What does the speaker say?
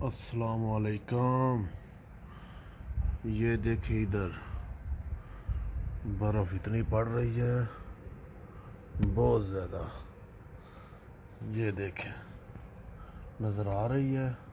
السلام علیکم۔ یہ دیکھیں ادھر۔ برف اتنی پڑ رہی ہے۔ بہت زیادہ۔ یہ دیکھیں۔ نظر آ رہی ہے۔